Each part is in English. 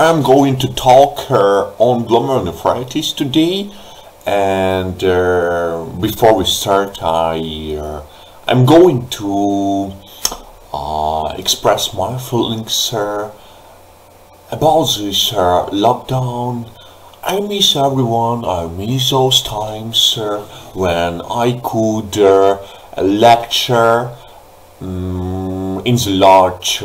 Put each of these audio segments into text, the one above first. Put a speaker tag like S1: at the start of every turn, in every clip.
S1: I'm going to talk uh, on glomerulonephritis today and uh, before we start I uh, I'm going to uh, express my feelings uh, about this uh, lockdown. I miss everyone I miss those times when I could lecture um, in the large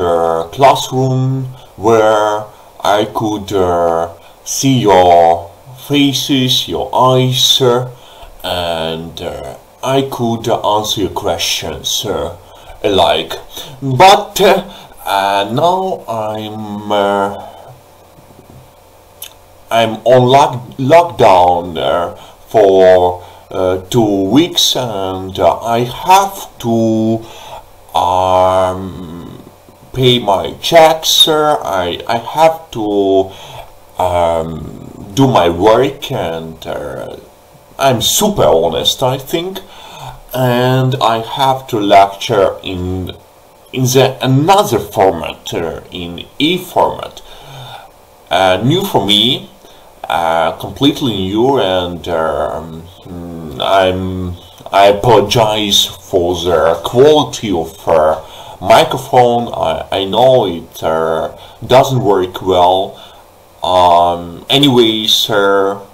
S1: classroom where I could uh, see your faces, your eyes, uh, and uh, I could answer your questions uh, alike. But uh, now I'm uh, I'm on lock lockdown for two weeks, and I have to um, pay my checks, I, I have to um, do my work and uh, I'm super honest, I think. And I have to lecture in in the another format, uh, in e-format. Uh, new for me, uh, completely new, and um, I'm I apologize for the quality of uh, microphone I, I know it uh, doesn't work well. Um, anyways uh,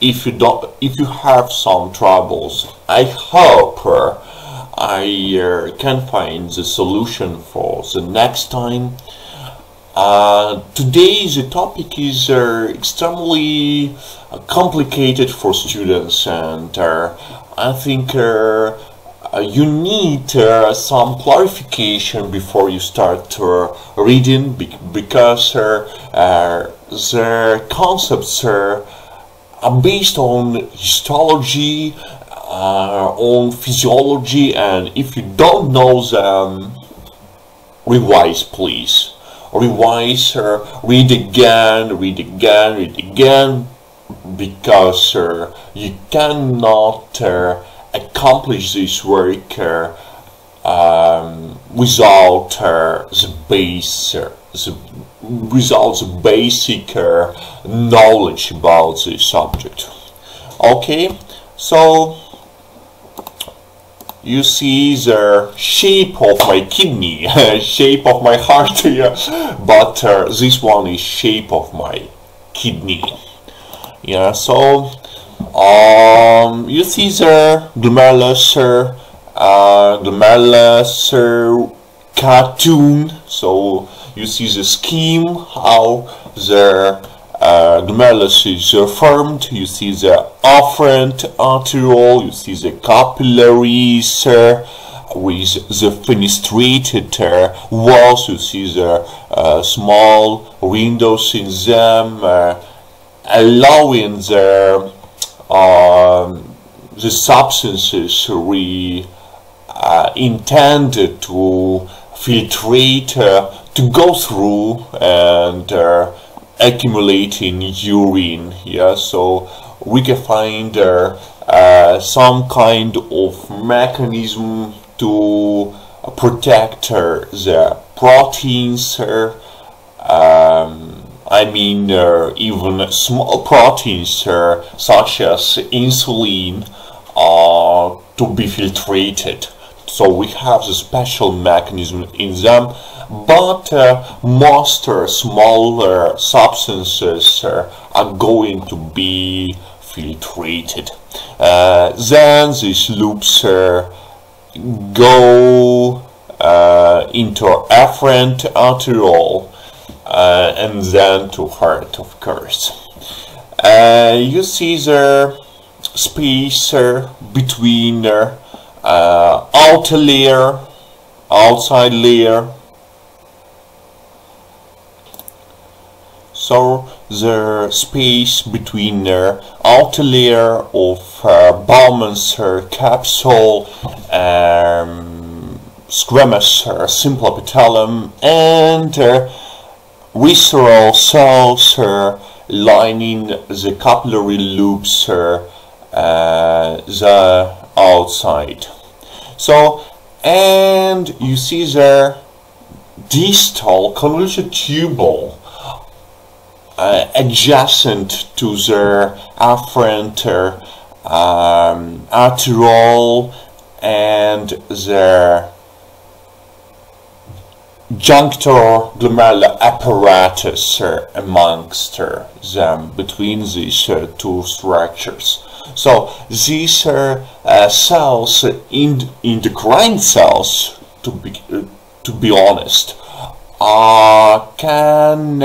S1: if you don't if you have some troubles I hope uh, I uh, can find the solution for the next time. Uh, today the topic is uh, extremely complicated for students and I think uh, you need uh, some clarification before you start uh, reading because uh, uh, the concepts are based on histology, uh, on physiology, and if you don't know them, revise please. Revise, read again, read again, read again, because you cannot accomplish this work uh, um, without the base, the, without the basic uh, knowledge about the subject. Okay, so you see the shape of my kidney, shape of my heart here, but uh, this one is shape of my kidney. Yeah, so um, you see there glomerulus, uh, glomerulus cartoon. So you see the scheme how the uh, glomerulus is formed. You see the afferent arteriole. You see the capillaries uh, with the fenestrated uh, walls. You see the uh, small windows in them, uh, allowing the um, the substances we uh, intended to filtrate uh, to go through and uh, accumulate in urine yeah? So we can find uh, uh, some kind of mechanism to protect uh, the proteins um, I mean uh, even small proteins uh, such as insulin uh, to be filtrated. So we have the special mechanism in them, but uh, most uh, smaller substances uh, are going to be filtrated. then these loops go into afferent arteriole uh, and then to heart of course uh, you see the space uh, between uh, outer layer outside layer. So the space between the outer layer of uh, Bowman's capsule um, squamous uh, simple epithelium and uh, visceral cells are lining the capillary loops uh, the outside. So, and you see the distal convoluted tubule uh, adjacent to the afferent um, arteriole and the juxtaglomerular apparatus uh, amongst uh, them between these uh, two structures. So these uh, uh, cells, in endocrine cells, to be to be honest, can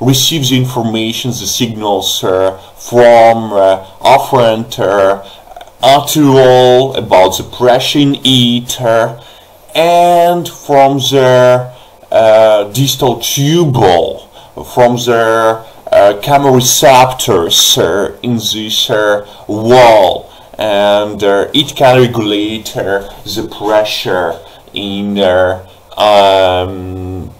S1: receive the information, the signals from afferent arteriole about the pressure in ether and from the uh, distal tubule from the uh, chemoreceptors uh, in this uh, wall. And uh, it can regulate uh, the pressure in um,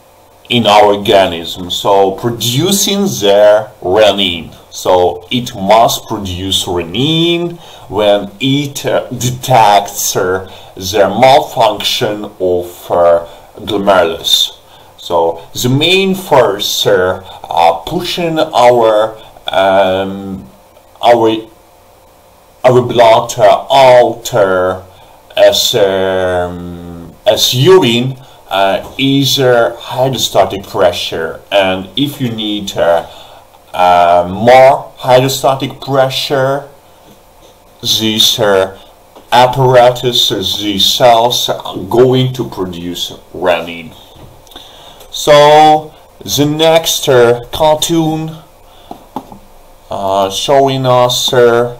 S1: in our organism. So producing the renin. So it must produce renin when it detects the malfunction of uh, glomerulus. So the main force uh, pushing our um, our our blood out uh, as um, as urine uh, is uh, hydrostatic pressure and if you need uh, uh, more hydrostatic pressure these uh, apparatus, these cells are going to produce renin. So the next uh, cartoon uh, showing us uh,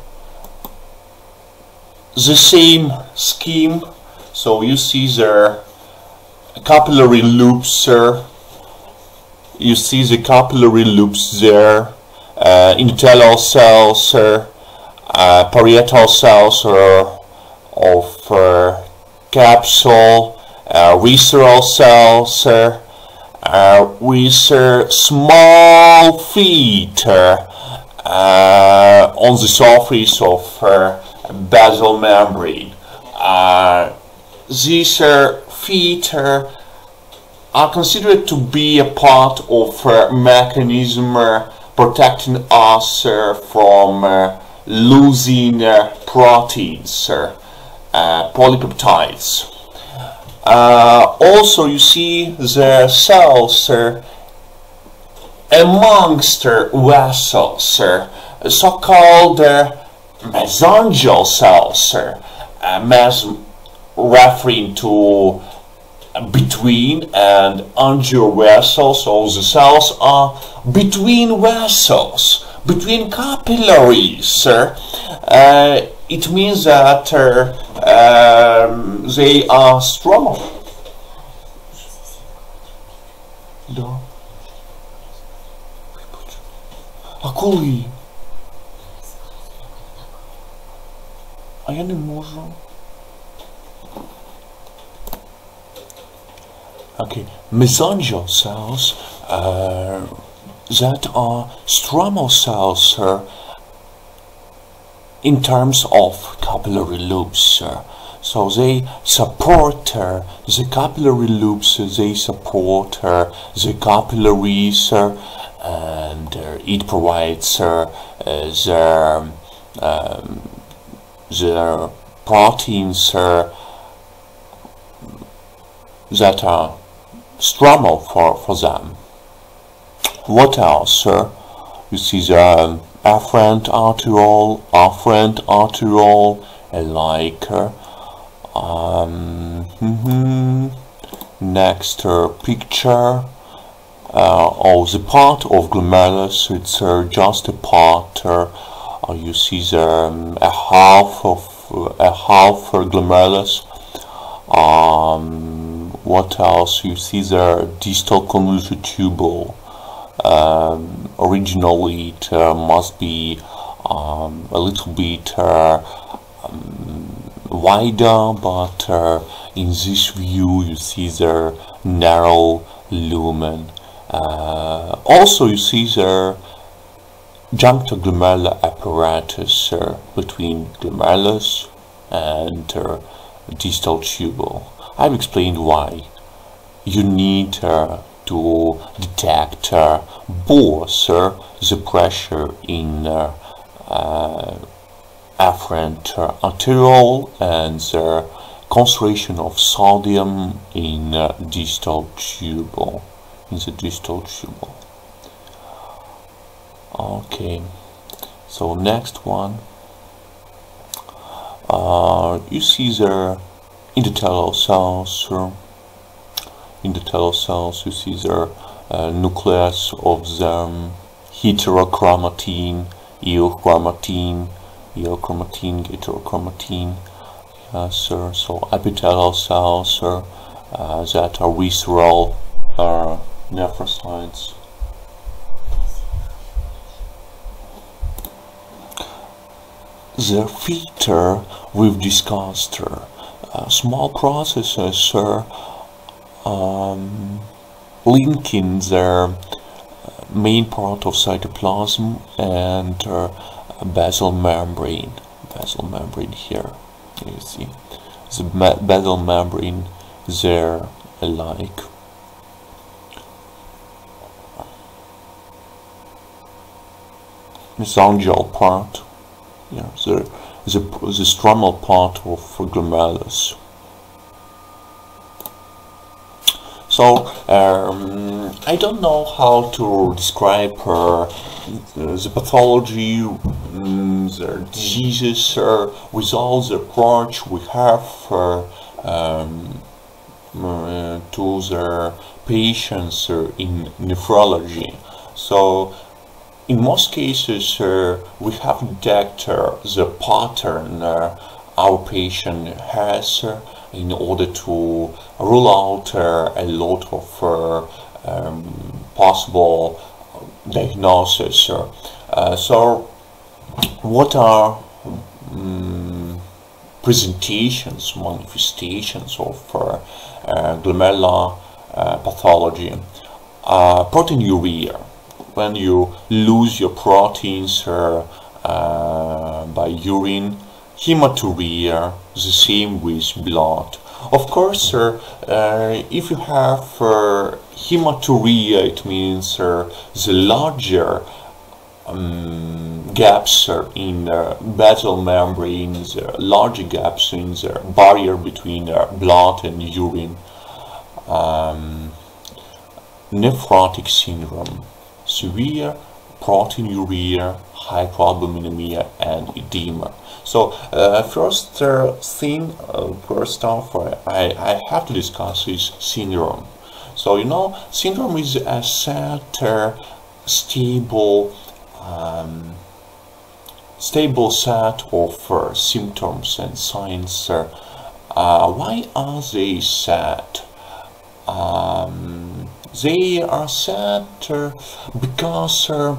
S1: the same scheme. So you see there capillary loops uh, you see the capillary loops there uh, endothelial cells uh, uh, parietal cells or of uh, capsule, uh, visceral cells, uh, with small feet uh, uh, on the surface of basal membrane. Uh, these feet are considered to be a part of a mechanism protecting us from losing proteins uh, polypeptides. Uh, also, you see the cells uh, amongst vessels, so-called mesangial cells, mes referring to between and angial vessels, so the cells are between vessels, between capillaries. Uh, it means that uh, um, they are strong. Да. А коли? А я не можу. Okay, mesangial cells uh, that are stromal cells uh, in terms of capillary loops. Uh, so they support uh, the capillary loops, they support uh, the capillaries and it provides the, um, the proteins that are stromal for, for them. What else? sir? You see the um, afferent arteriole, afferent arteriole, like um, mm -hmm. next uh, picture uh, of the part of glomerulus it's uh, just a part uh, you see the, um, a half of a half glomerulus um, what else you see the distal convoluted tubule um, originally it uh, must be um, a little bit uh, um, wider but uh, in this view you see the narrow lumen. Uh, also you see the juxtaglomerular apparatus uh, between glomerulus and uh, distal tubule I've explained why. You need to detect uh, both the pressure in uh, uh, afferent arteriole and the concentration of sodium in distal tubule in the distal tubule. Okay so next one. Uh, you see there endothelial uh, endothelial cells you see their uh, nucleus of the heterochromatin euchromatin euchromatin heterochromatin yes sir. So epithelial cells sir uh, that are visceral uh, nephrocytes. The filter we've discussed uh, small processes are um, linking their uh, main part of cytoplasm and uh, basal membrane. Basal membrane here you see. The basal membrane there alike. Mesangial part yeah, the, the, the stromal part of glomerulus. So, um, I don't know how to describe uh, the pathology, um, the diseases, uh, with all the approach we have um, uh, to the patients uh, in nephrology. So, in most cases, uh, we have detected the pattern uh, our patient has uh, in order to rule out uh, a lot of uh, um, possible diagnoses. so, what are um, presentations, manifestations of glomerular pathology? proteinuria when you lose your proteins uh, uh, by urine, hematuria, the same with blood. Of course, uh, if you have uh, hematuria, it means uh, the larger um, gaps in the basal membranes, uh, larger gaps in the barrier between blood and urine. Um, nephrotic syndrome severe proteinuria, hypoalbuminemia, and edema. So uh, first uh, thing, uh, first off, I, I have to discuss is syndrome. So you know, syndrome is a set, uh, stable, um, stable set of uh, symptoms and signs. Uh, why are they set? Um, they are sad uh, because uh,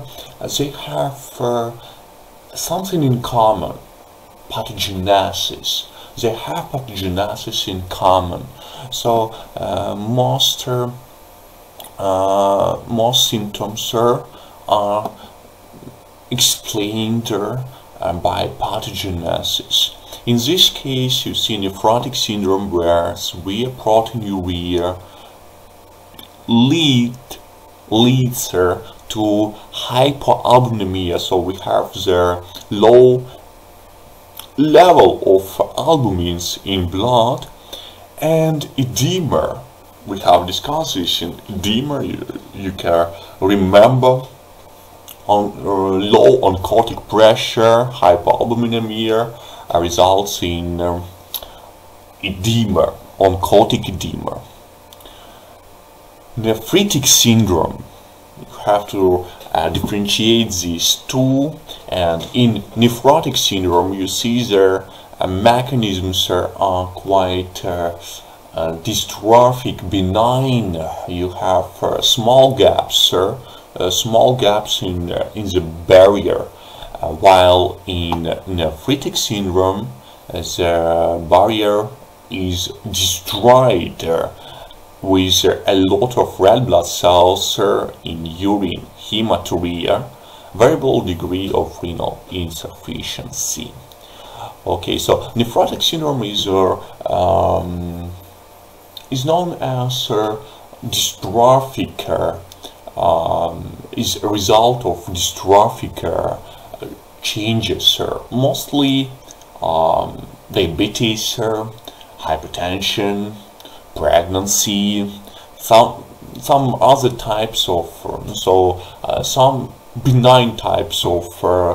S1: they have uh, something in common, pathogenesis. They have pathogenesis in common. So uh, most uh, most symptoms are explained by pathogenesis. In this case, you see nephrotic syndrome where severe proteinuria lead leads her to hypoalbuminemia. So we have the low level of albumins in blood and edema. We have discussed this in edema. You, you can remember on uh, low oncotic pressure hypoalbuminemia uh, results in uh, edema oncotic edema nephritic syndrome you have to uh, differentiate these two and in nephrotic syndrome you see their uh, mechanisms are quite uh, uh, dystrophic benign. You have uh, small gaps uh, small gaps in in the barrier while in nephritic syndrome the barrier is destroyed with a lot of red blood cells in urine, hematuria, variable degree of renal insufficiency. Okay, so nephrotic syndrome is, uh, um, is known as uh, dystrophic um, is a result of dystrophic changes, mostly um, diabetes, hypertension, pregnancy, some some other types of so uh, some benign types of uh,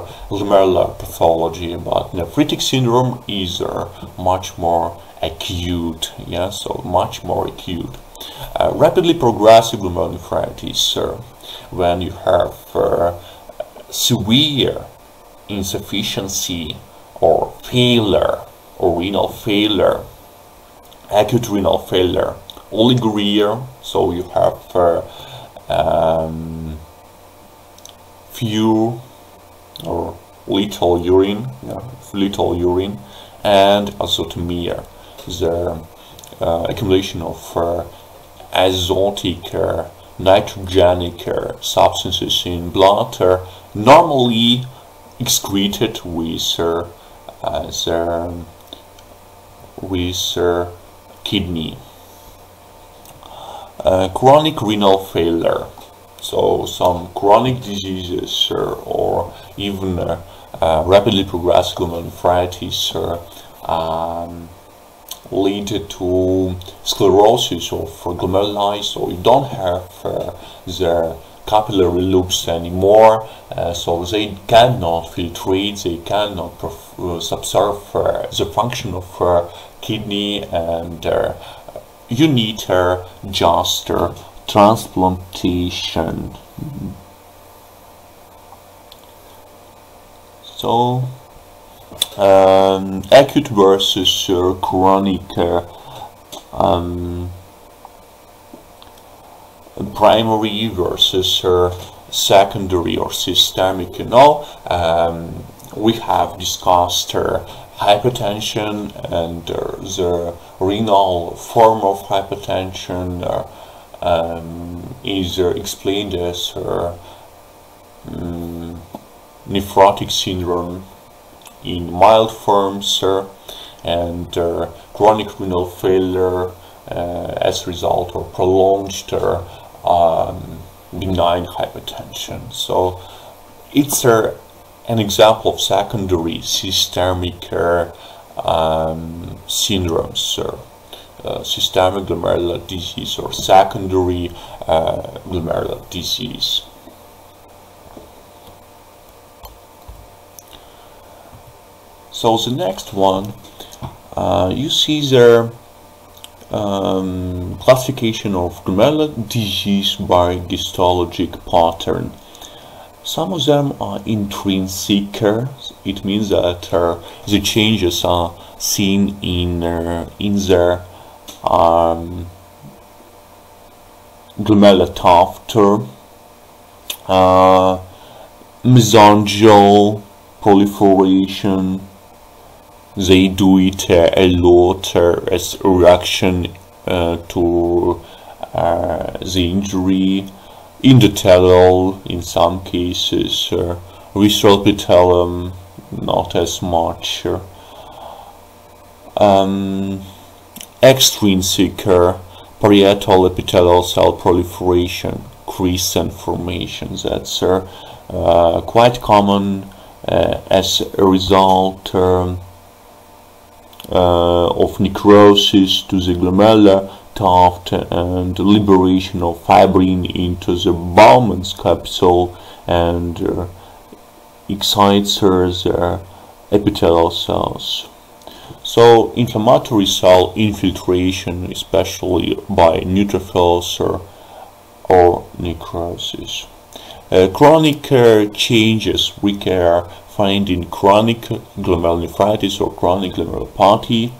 S1: pathology, but nephritic syndrome is uh, much more acute. Yeah, so much more acute. Uh, rapidly progressive glomerulonephritis, uh, when you have uh, severe insufficiency or failure or renal failure, acute renal failure, oliguria, so you have uh, um, few or little urine, yeah, little urine, and azotemia, the uh, accumulation of uh, azotic, uh, nitrogenic uh, substances in blood are normally excreted with uh, the, with uh, kidney. Uh, chronic renal failure so some chronic diseases uh, or even uh, uh, rapidly progressive glomerulonephritis um, lead to sclerosis of glomeruli so you don't have uh, the capillary loops anymore uh, so they cannot filtrate they cannot uh, subserve uh, the function of kidney and you need her just transplantation. So um, acute versus uh, chronic uh, um, primary versus uh, secondary or systemic you know? Um, we have discussed uh, hypertension and uh, the renal form of hypertension uh, um, is explained as um, nephrotic syndrome in mild forms and uh, chronic renal failure uh, as a result of prolonged um, benign hypertension. So it's uh, an example of secondary systemic um, syndromes, uh, systemic glomerular disease or secondary uh, glomerular disease. So the next one, uh, you see there um, classification of glomerular disease by histologic pattern. Some of them are intrinsic, it means that uh, the changes are seen in, uh, in their um, glomerular tuft, uh, mesangial proliferation, they do it uh, a lot uh, as a reaction uh, to the injury endothelial in some cases uh, epithelium not as much. Um, extrinsic uh, parietal epithelial cell proliferation crescent formation that's uh, uh, quite common uh, as a result um, uh, of necrosis to the glomerular tuft and liberation of fibrin into the Bowman's capsule and uh, excites the epithelial cells. So inflammatory cell infiltration, especially by neutrophils or, or necrosis. Uh, chronic uh, changes recur find in chronic glomerulonephritis or chronic glomerulopathy,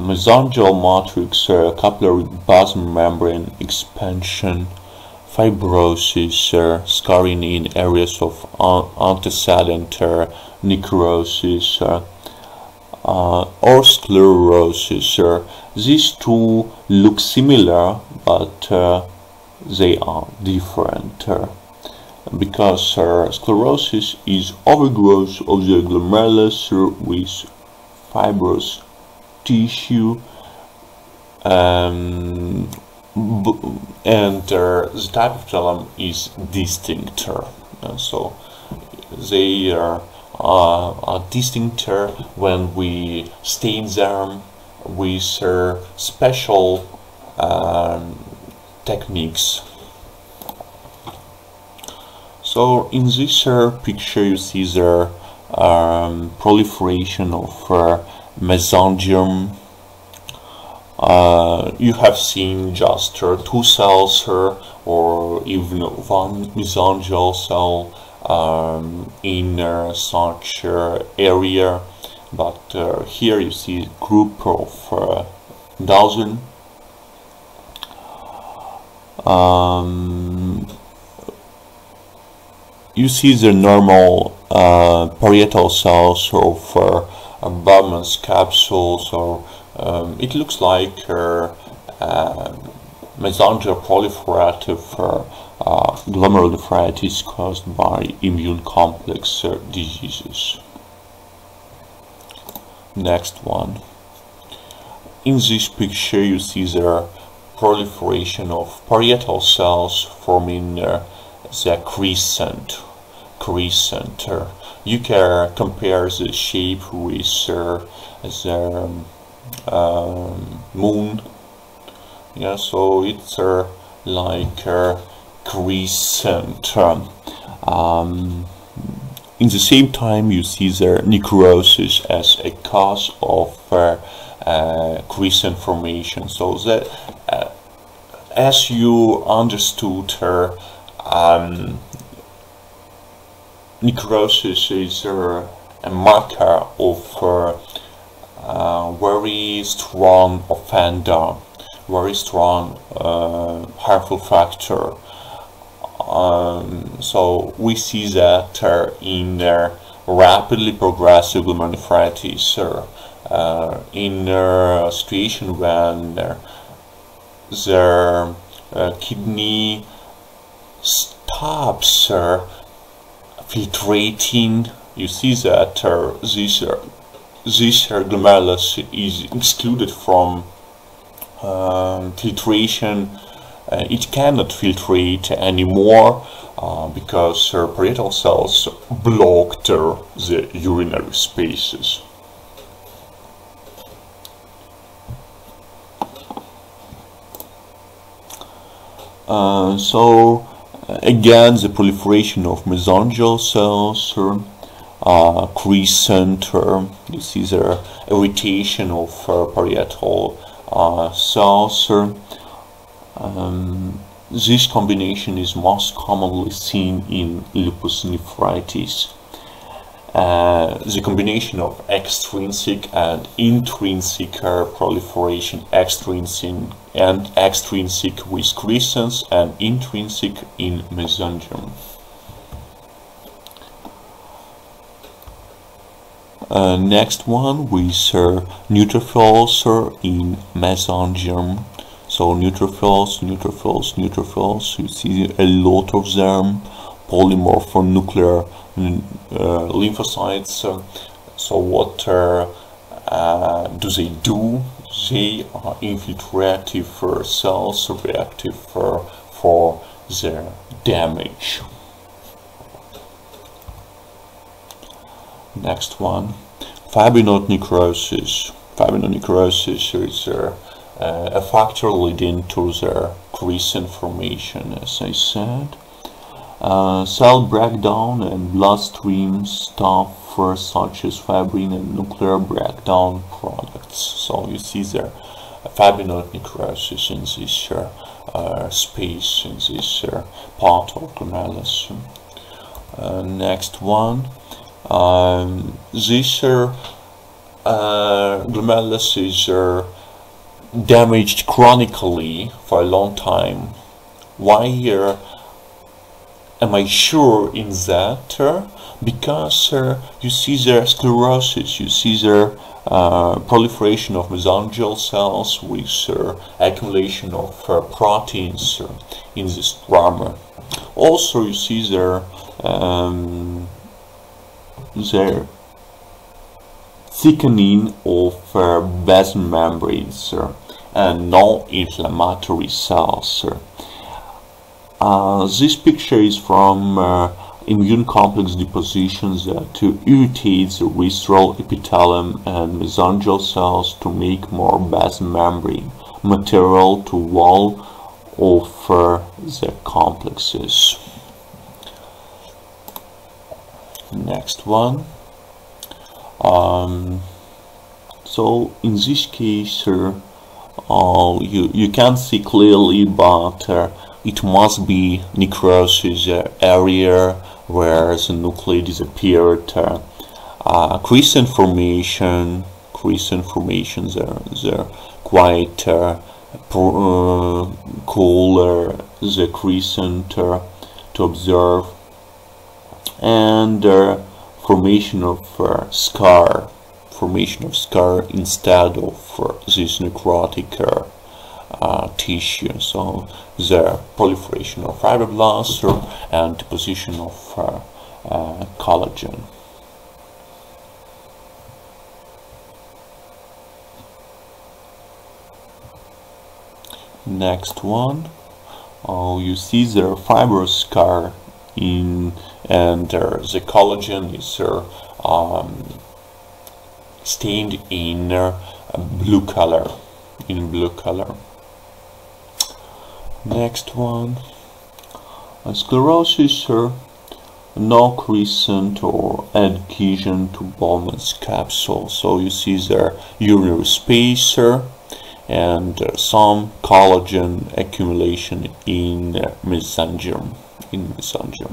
S1: mesangial matrix uh, capillary basement membrane expansion, fibrosis, uh, scarring in areas of antecedent uh, necrosis, uh, uh, or sclerosis. Uh, these two look similar, but they are different because uh, sclerosis is overgrowth of the glomerulus with fibrous tissue um, and the type of telom is distinctor. so they are, uh, are distinctor when we stain them with uh, special um, techniques. So in this uh, picture you see the um, proliferation of uh, mesangium. Uh, you have seen just uh, two cells here or even one mesangial cell um, in uh, such uh, area but uh, here you see a group of uh, dozen um, you see the normal uh, parietal cells of Bowman's capsules or um, it looks like uh, uh, mesangial proliferative uh, glomerulonephritis caused by immune complex diseases. Next one. In this picture you see the proliferation of parietal cells forming uh, the crescent. Crescent. Uh, you can compare the shape with uh, the um, moon. Yeah, so it's uh, like a crescent. Um, in the same time, you see the necrosis as a cause of uh, uh, crescent formation. So that, uh, as you understood her, um, necrosis is uh, a marker of uh, very strong offender, very strong uh, harmful factor. Um, so we see that uh, in uh, rapidly progressive glomerulonephritis uh, in a situation when their kidney stops filtrating you see that uh, this uh, this glomerulus is excluded from um, filtration uh, it cannot filtrate anymore uh, because her parietal cells blocked the urinary spaces. Uh, so again the proliferation of mesangial cells uh, crescent this is a irritation of uh, parietal uh, cells um, this combination is most commonly seen in lupus nephritis. Uh, the combination of extrinsic and intrinsic proliferation, extrinsic and extrinsic with crescents and intrinsic in mesangium. Uh, next one with uh, neutrophils in mesangium so neutrophils, neutrophils, neutrophils, you see a lot of them, polymorphonuclear uh, lymphocytes. Uh, so what uh, do they do? They are infiltrative cells reactive for, for their damage. Next one, fibrinoid necrosis. Fibrinoid necrosis is uh, a factor leading to their crescent formation, as I said. Uh, cell breakdown and bloodstream stuff for such as fibrin and nuclear breakdown products. So you see there fibrinoid necrosis in this uh, uh, space, in this uh, part of glomerulus. Uh, next one. Um, this uh, glomerulus is damaged chronically for a long time. Why uh, am I sure in that? Uh, because uh, you see their sclerosis, you see their uh, proliferation of mesangial cells with uh, accumulation of uh, proteins in the stroma. Also, you see their um, their thickening of uh, membranes uh, and non-inflammatory cells. Uh, this picture is from uh, immune complex depositions to irritate the visceral epithelium and mesangial cells to make more base membrane material to wall over the complexes. Next one. Um, so in this case, uh, uh, you you can't see clearly, but uh, it must be necrosis area where the nuclei disappeared. Uh, uh, crescent formation, crescent formations are they're quite uh, uh, cooler the crescent uh, to observe and uh, formation of uh, scar formation of scar instead of uh, this necrotic uh, tissue. So the proliferation of fibroblasts and deposition of uh, uh, collagen. Next one, oh, you see the fibrous scar in and the collagen is um, stained in uh, blue color in blue color Next one. Sclerosis or no crescent or adhesion to Bowman's capsule. So you see there urinary spacer and uh, some collagen accumulation in uh, mesangium. In mesangium.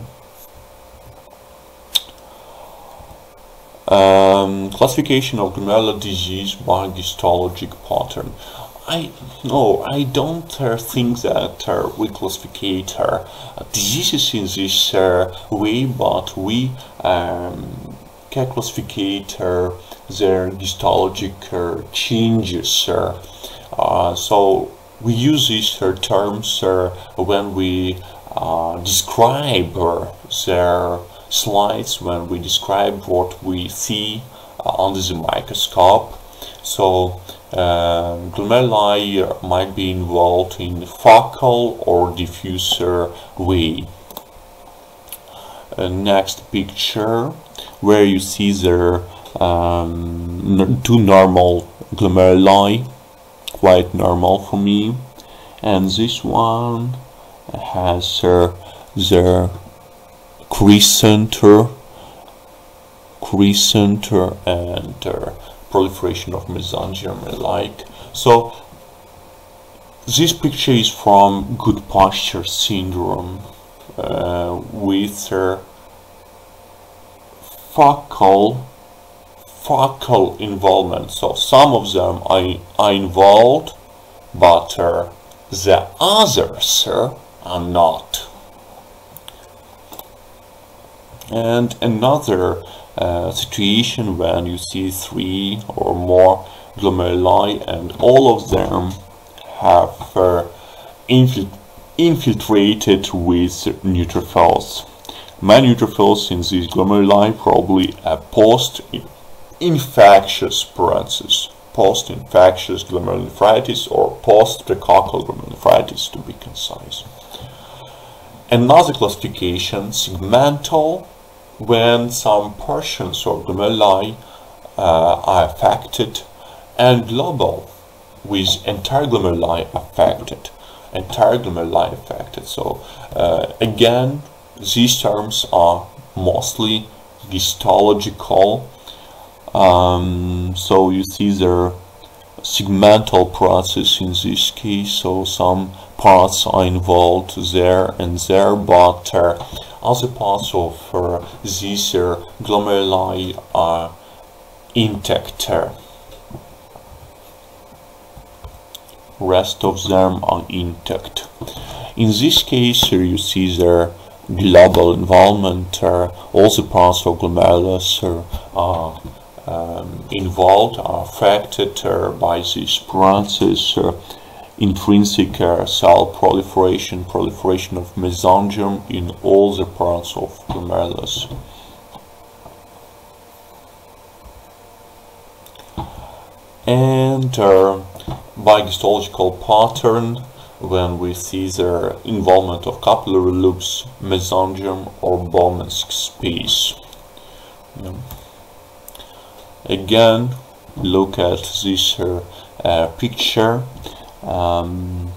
S1: Um, classification of glomerular disease by histologic pattern. I no, I don't uh, think that uh, we classify uh, diseases in this way, but we um, can classify uh, their histologic uh, changes. Uh, so we use these terms when we describe their slides, when we describe what we see under the microscope. So um, glomeruli might be involved in focal or diffuser way. Uh, next picture where you see the um, two normal glomeruli, quite normal for me, and this one has uh, the crescent, crescent and uh, proliferation of mesangium alike. So this picture is from Goodpasture syndrome uh, with uh, focal focal involvement. So some of them are, are involved, but uh, the others uh, are not. And another uh, situation when you see three or more glomeruli and all of them have uh, infil infiltrated with neutrophils. Many neutrophils in these glomeruli probably a post-infectious process, post-infectious glomerulonephritis or post-streptococcal glomerulonephritis to be concise. Another classification, segmental when some portions of glomeruli uh, are affected and global with entire glomeruli affected entire glomeruli affected. So uh, again these terms are mostly histological. Um, so you see their segmental process in this case. So some parts are involved there and there but uh, other parts of uh, these uh, glomeruli are intact. Rest of them are intact. In this case, you see their global involvement. all the parts of glomerulus are um, involved, are affected by this process intrinsic uh, cell proliferation, proliferation of mesangium in all the parts of glomerulus. And uh, by histological pattern when we see the involvement of capillary loops, mesangium or Bowman's space. Yeah. Again, look at this uh, uh, picture. Um,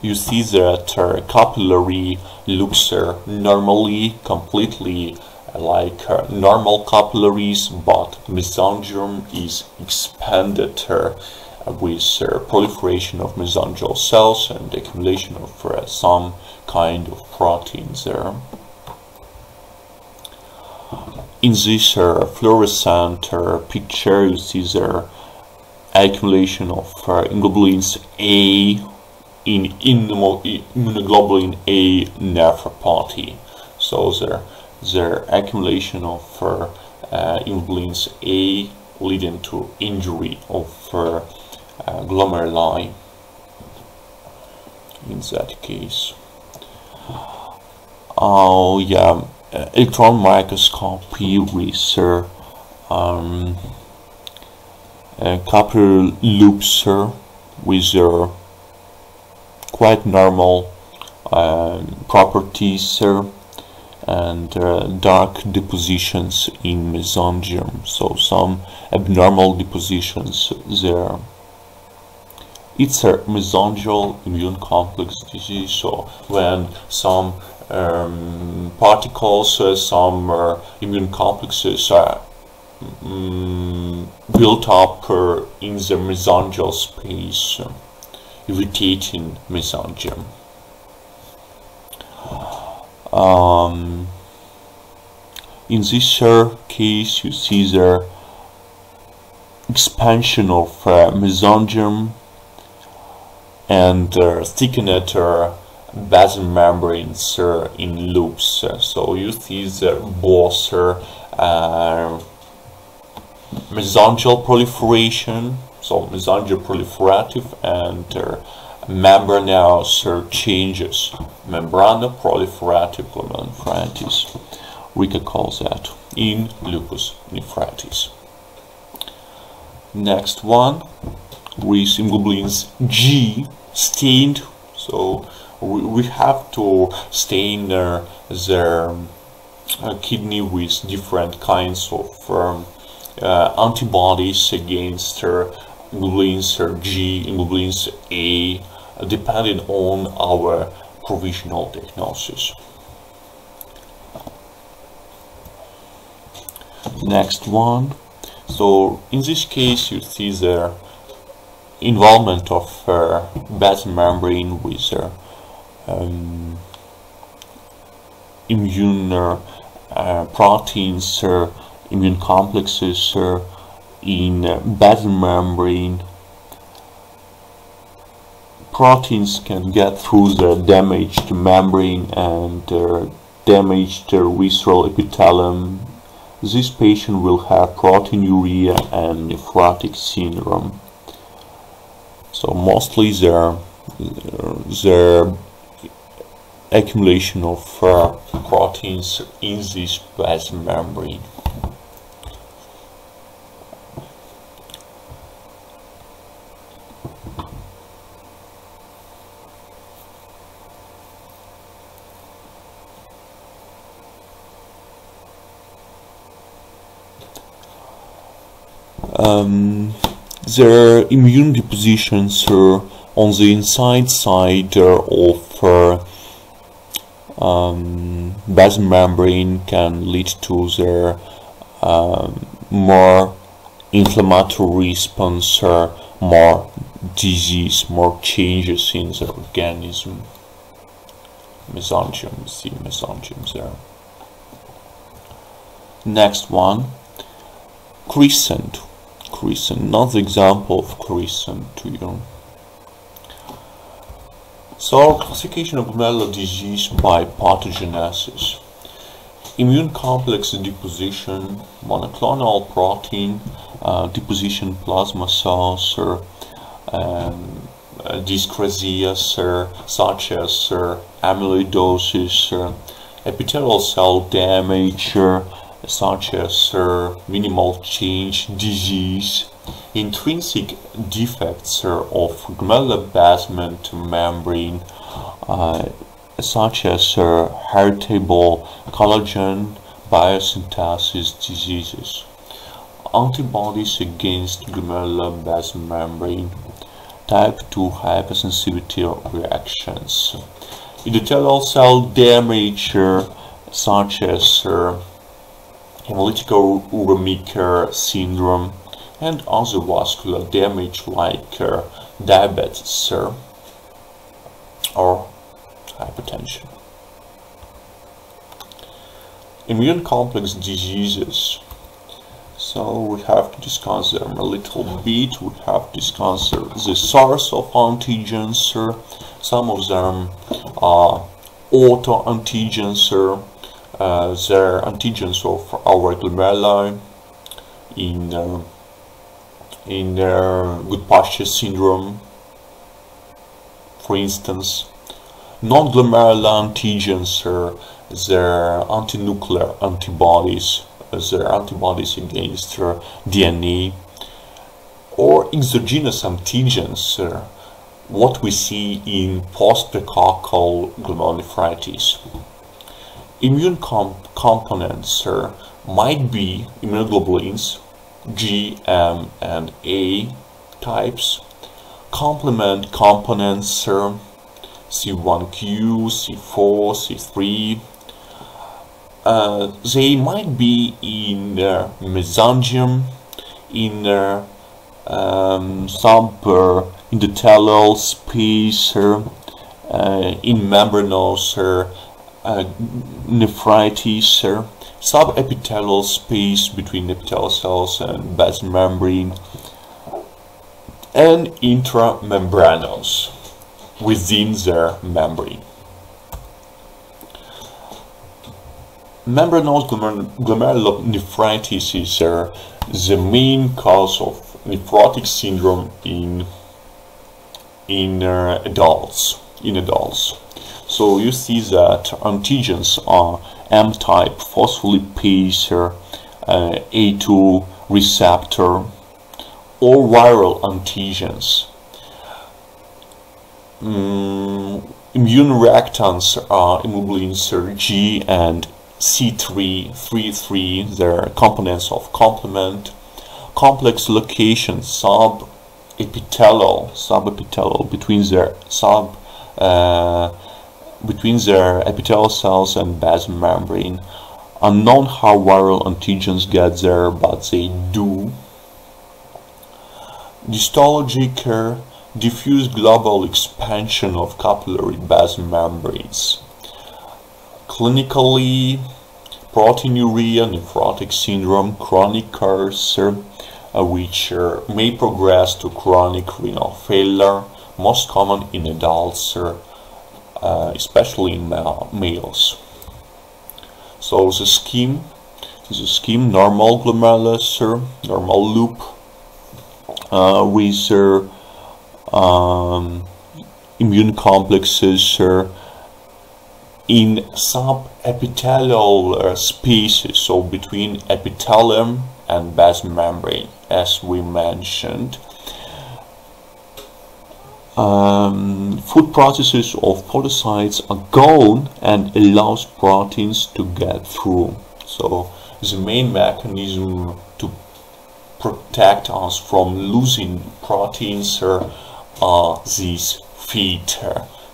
S1: you see that uh, capillary loops are normally completely like uh, normal capillaries, but mesangium is expanded uh, with uh, proliferation of mesangial cells and accumulation of uh, some kind of proteins there. In this uh, fluorescent uh, picture you see there accumulation of immunoglobulins A in immunoglobulin A nephropathy. So there the accumulation of uh, uh, immunoglobulins A leading to injury of uh, uh, glomeruli in that case. Oh yeah, electron microscopy with uh, um, copper loops uh, with their quite normal uh, properties and uh, dark depositions in mesangium. So some abnormal depositions there. It's a mesangial immune complex disease so when some um, particles uh, some uh, immune complexes are um, built up uh, in the mesangial space irritating mesangium. Um, in this uh, case you see the expansion of uh, mesangium and uh, thickened uh, basal membranes uh, in loops. Uh, so you see the both uh, mesangial proliferation so mesangial proliferative and uh, membranous changes, membranoproliferative glomerulonephritis. We could call that in lupus nephritis. Next one, with immunoglobulins G stained. So we, we have to stain uh, their uh, kidney with different kinds of um, uh, antibodies against uh, immunoglobulins G, immunoglobulins A, depending on our provisional diagnosis. Next one. So in this case you see the involvement of uh, basal membrane with uh, um, immune uh, proteins, immune complexes uh, in basal membrane proteins can get through the damaged membrane and uh, damaged visceral epithelium. This patient will have proteinuria and nephrotic syndrome. So mostly there, there accumulation of uh, proteins in this basal membrane. Um, their immune depositions uh, on the inside side uh, of uh, um, basal membrane can lead to their um, more inflammatory response or more disease, more changes in the organism. Mesangium, see mesangium there. Next one, crescent crescent, another example of crescent to you. So classification of glomerular disease by pathogenesis. Immune complex deposition, monoclonal protein, uh, deposition plasma cells, or um, uh, such as amyloidosis, epithelial cell damage, such as uh, minimal change disease intrinsic defects of glomerular basement membrane uh, such as heritable collagen biosynthesis diseases, antibodies against glomerular basement membrane type 2 hypersensitivity reactions, endothelial cell damage such as hemolytic uremic syndrome and other vascular damage like uh, diabetes or hypertension. Immune complex diseases. So we have to discuss them a little bit. We have to discuss the source of antigens. Some of them are autoantigens. Uh, they're antigens of our glomeruli in uh, in uh, Goodpasture syndrome, for instance. Non-glomerular antigens are their anti-nuclear antibodies, their antibodies against uh, DNA, or exogenous antigens, uh, what we see in post-streptococcal glomerulonephritis. Immune comp components uh, might be immunoglobulins, G, M, and A types, complement components, uh, C1q, C4, C3. Uh, they might be in uh, mesangium, in uh, um, sub uh, endothelial space, uh, in membranous nephritis, uh, subepithelial space between epithelial cells and basement membrane, and intramembranous within their membrane. Membranous glomerulonephritis is uh, the main cause of nephrotic syndrome in in uh, adults. In adults, so you see that antigens are M-type phospholipase, uh, A2 receptor, or viral antigens. Mm, immune reactants are immunoglobulins G and C3, 3, they're components of complement. Complex locations, sub-epithelial, sub-epithelial, between their sub, uh, between their epithelial cells and basement membrane. Unknown how viral antigens get there, but they do. Histologic diffuse global expansion of capillary basement membranes. Clinically, proteinuria, nephrotic syndrome, chronic cancer, uh, which uh, may progress to chronic renal failure, most common in adults, uh, especially in males. So the scheme is a scheme normal glomerulus, normal loop uh, with um, immune complexes uh, in subepithelial uh, species, so between epithelium and basement membrane, as we mentioned. Um, foot processes of podocytes are gone and allows proteins to get through. So the main mechanism to protect us from losing proteins are are these feet.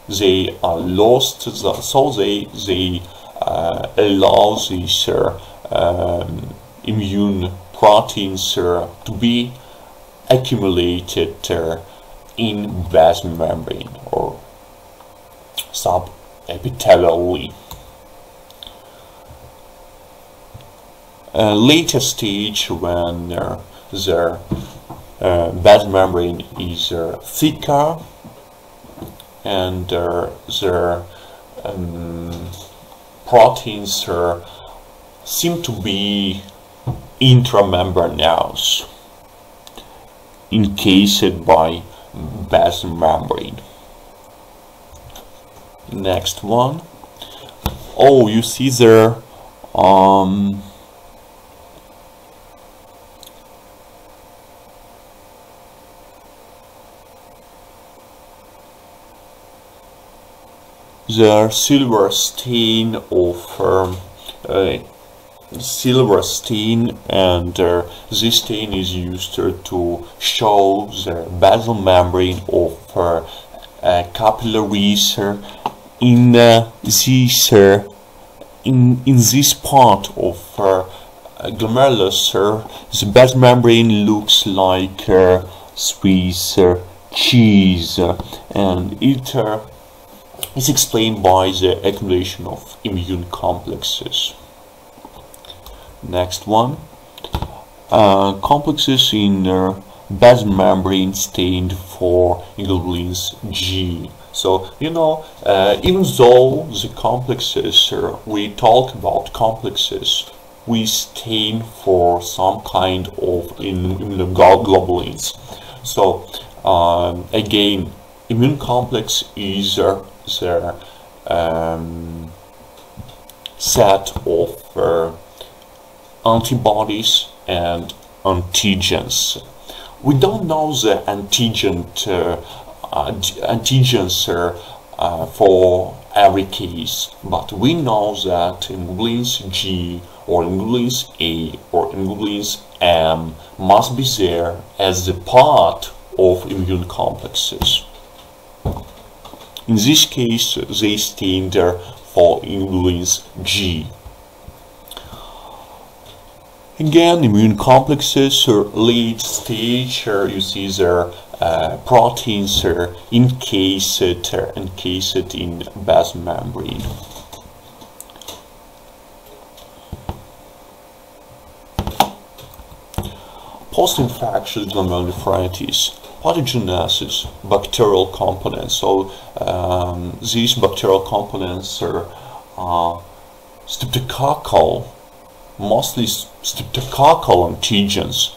S1: They are lost, so they, they uh, allow these uh, um, immune proteins uh, to be accumulated uh, in basement membrane or subepithelially. A later stage when uh, their uh, basement membrane is uh, thicker and uh, their um, proteins are, seem to be intramembranous encased by best membrane. Next one. Oh, you see there um, the silver stain of um, uh, silver stain and uh, this stain is used uh, to show the basal membrane of uh, capillaries uh, in uh, this uh, in in this part of glomerulus the basal membrane looks like Swiss cheese and it is explained by the accumulation of immune complexes. Next one. Uh, complexes in uh, basal membrane stained for globulins G. So, you know, uh, even though the complexes, uh, we talk about complexes, we stain for some kind of immunoglobulins. So, um, again, immune complex is uh, their um, set of uh, antibodies and antigens. We don't know the antigen uh, antigens uh, for every case, but we know that immunoglobulins G or immunoglobulins A or immunoglobulins M must be there as a part of immune complexes. In this case, they stand for immunoglobulins G. Again, immune complexes are late stage, uh, you see their uh, proteins are encased, uh, encased in basal membrane. Post-infectious glomerulonephritis pathogenesis, bacterial components. So um, these bacterial components are uh, streptococcal, mostly streptococcal antigens.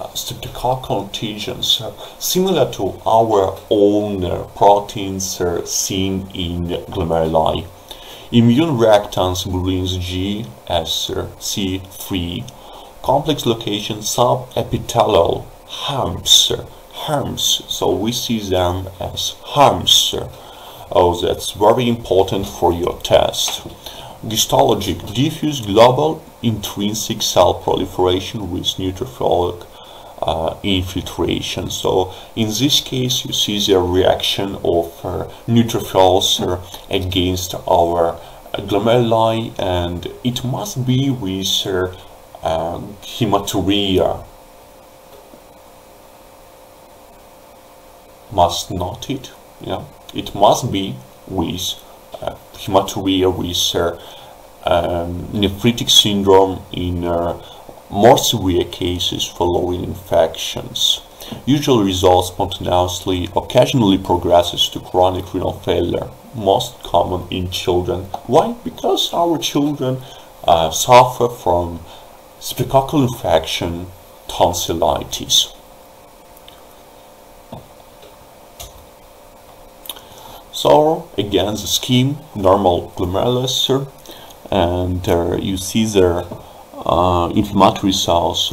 S1: Uh, streptococcal antigens uh, similar to our own uh, proteins uh, seen in glomeruli. Immune reactants globulins G, S, C3, complex location subepithelial humps harms. So we see them as harms. Oh, that's very important for your test. Histologic diffuse global intrinsic cell proliferation with neutrophilic uh, infiltration. So in this case you see the reaction of uh, neutrophils uh, against our glomeruli and it must be with uh, um, hematuria. Must not it? Yeah. It must be with uh, hematuria with uh, um, nephritic syndrome in uh, more severe cases following infections. Usually resolves spontaneously occasionally progresses to chronic renal failure most common in children. Why? Because our children uh, suffer from streptococcal infection tonsillitis So again the scheme normal glomerulus and uh, you see there uh, inflammatory cells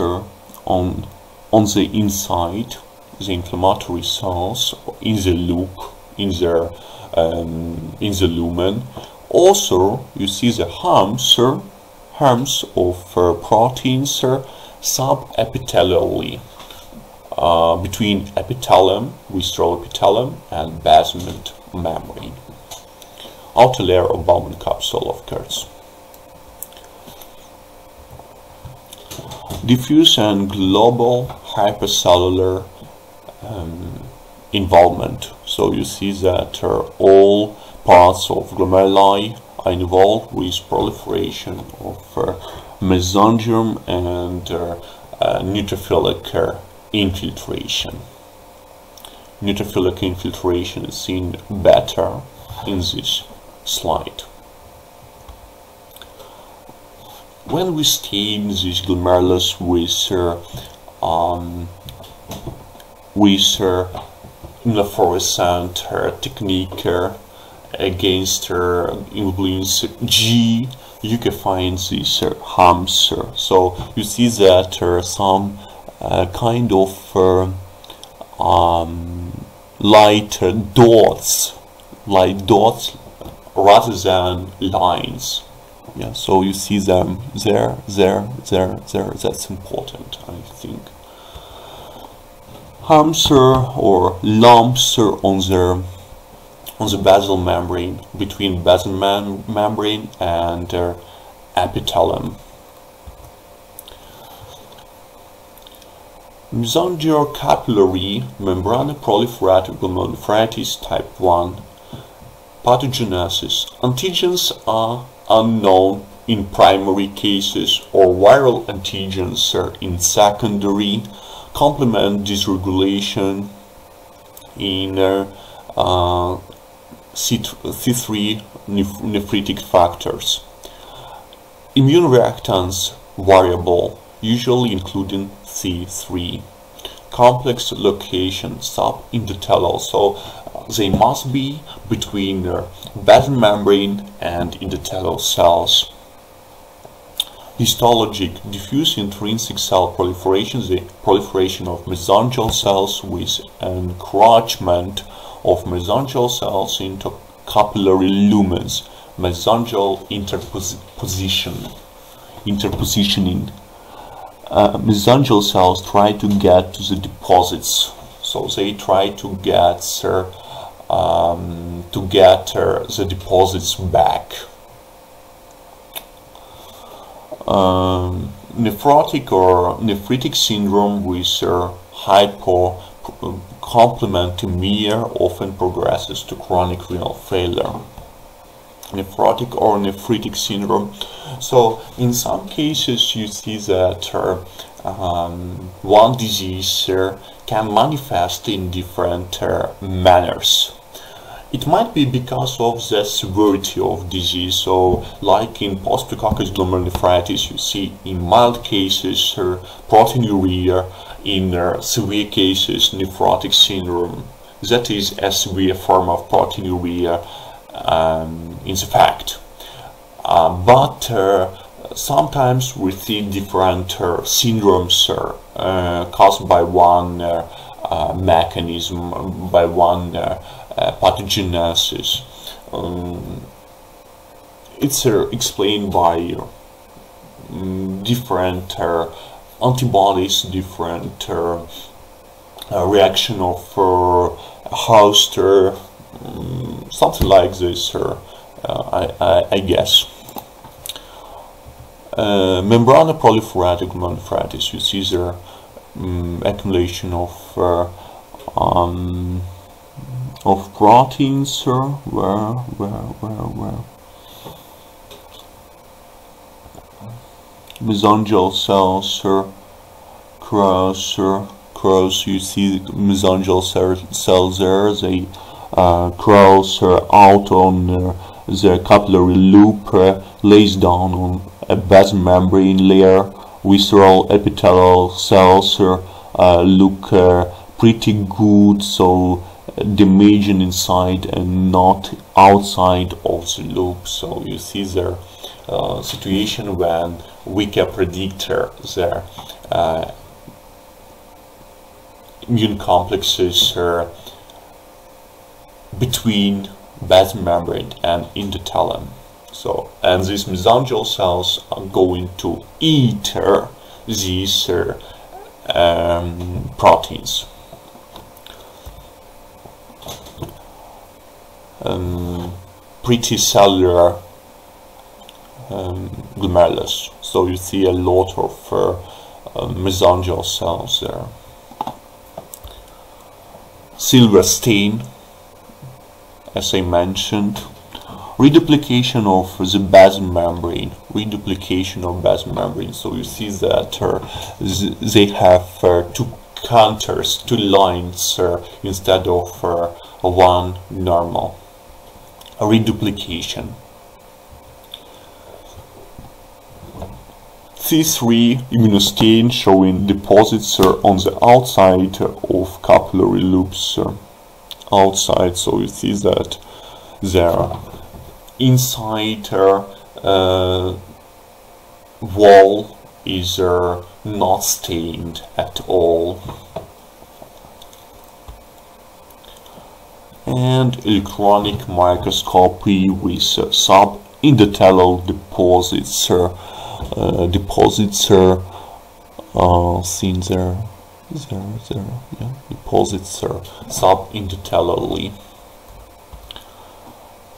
S1: on on the inside the inflammatory cells in the loop in the um, in the lumen. Also you see the humps humps of uh, proteins subepithelially uh, between epithelium, visceral epithelium and basement membrane. Outer layer of Bowman capsule of Kurtz. Diffuse and global hypercellular um, involvement. So you see that uh, all parts of glomeruli are involved with proliferation of uh, mesangium and uh, uh neutrophilic uh, infiltration neutrophilic infiltration is seen better in this slide. When we stain this glomerulus with uh, um, with uh, fluorescent uh, technique uh, against uh, G, you can find these uh, humps. So you see that uh, some uh, kind of uh, um, light dots, light dots rather than lines. Yeah, so you see them there, there, there, there. That's important, I think. Humps or lumps on the on the basal membrane between basal mem membrane and uh, epithelium. Mesangial capillary membranoproliferative glomerulonephritis type 1 pathogenesis. Antigens are unknown in primary cases or viral antigens are in secondary complement dysregulation in uh, uh, C3 nephritic factors. Immune reactants variable, usually including C3. Complex location subendothelial, so uh, they must be between the basal membrane and in the endothelial cells. Histologic diffuse intrinsic cell proliferation, the proliferation of mesangial cells with encroachment of mesangial cells into capillary lumens, mesangial interposition, interpositioning. Uh, mesangial cells try to get to the deposits, so they try to get uh, um, to get uh, the deposits back. Um, nephrotic or nephritic syndrome with uh, complementemia often progresses to chronic renal failure nephrotic or nephritic syndrome. So in some cases you see that uh, um, one disease uh, can manifest in different uh, manners. It might be because of the severity of disease. So like in post-Staphylococcus glomerulonephritis you see in mild cases uh, proteinuria in uh, severe cases nephrotic syndrome. That is a severe form of proteinuria um, in fact. Uh, but uh, sometimes we see different uh, syndromes uh, caused by one uh, mechanism, by one pathogenesis. Um, it's explained by um, different antibodies, different uh, uh, reaction of uh, host, um, something like this, I, I, I, guess. Uh, membranoproliferative glomerulonephritis, you see there um, accumulation of uh, um, of proteins, uh, where, where, where, where? mesangial cells are cross or cross you see the mesangial cells there they uh, cross out on uh, the capillary loop uh, lays down on a basal membrane layer visceral epithelial cells uh, look uh, pretty good so damaging inside and not outside of the loop. So you see there uh, situation when we can predict their uh, immune complexes uh, between basal membrane and endothelium. So, and these mesangial cells are going to eat these uh, um, proteins. Um, pretty cellular um, glomerulus. So you see a lot of uh, uh, mesangial cells there. Silver stain, as I mentioned. Reduplication of the basal membrane. Reduplication of basal membrane. So you see that uh, they have uh, two contours, two lines uh, instead of uh, one normal. Reduplication. C3 immunostain showing deposits on the outside of capillary loops outside so you see that there inside uh, wall is uh, not stained at all. And electronic microscopy with uh, sub endothelial deposits uh, deposits uh, seen there there there yeah deposits are sub endothelially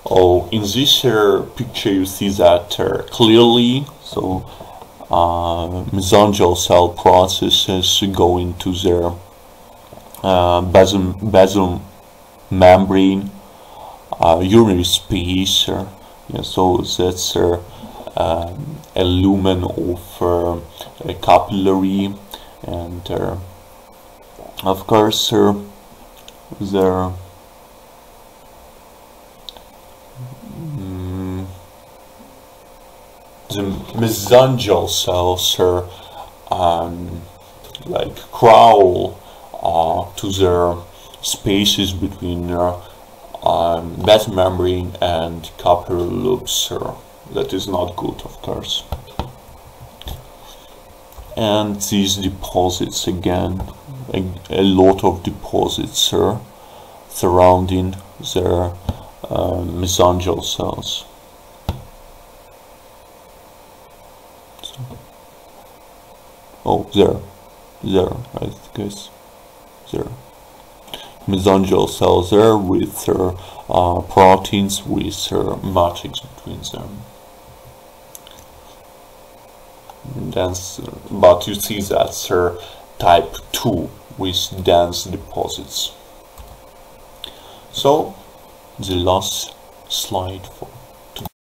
S1: oh in this uh, picture you see that uh, clearly so uh, mesangial cell processes go into their uh, basal, basal membrane uh, urinary space uh, yeah, so that's uh, um, a lumen of uh, a capillary and uh, of course uh, there mm, the mesangial cells are um, like crawl uh, to their spaces between uh, um, basal membrane and capillary loops uh, that is not good of course. And these deposits again a, a lot of deposits are surrounding their uh, mesangial cells. So, oh there there I guess there. Mesangial cells there with their uh, proteins with their matrix between them. Dense but you see that's her type 2 with dense deposits. So the last slide for